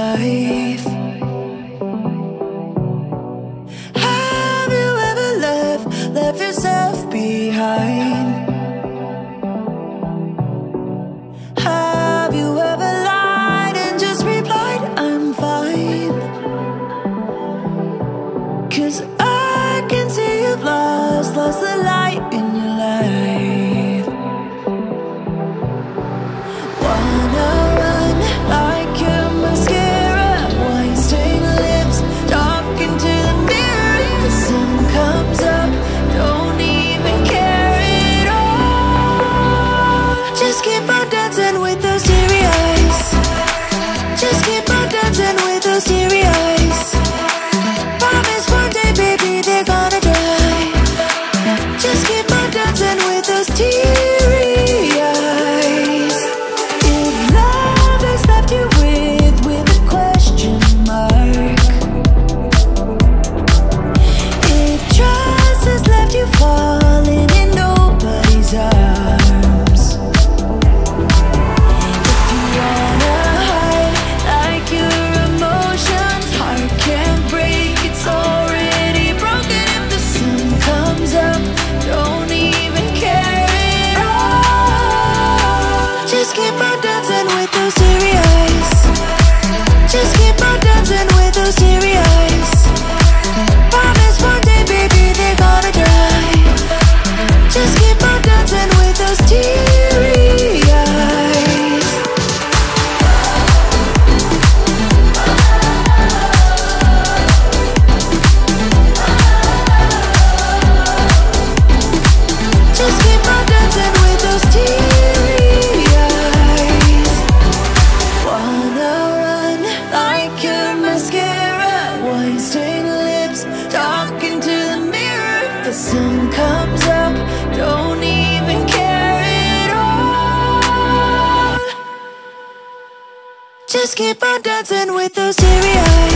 life. Have you ever left, left yourself behind? Have you ever lied and just replied, I'm fine? Cause I can see you've lost, lost the light Serious. times and the sun comes up Don't even care at all. Just keep on dancing with those teary eyes.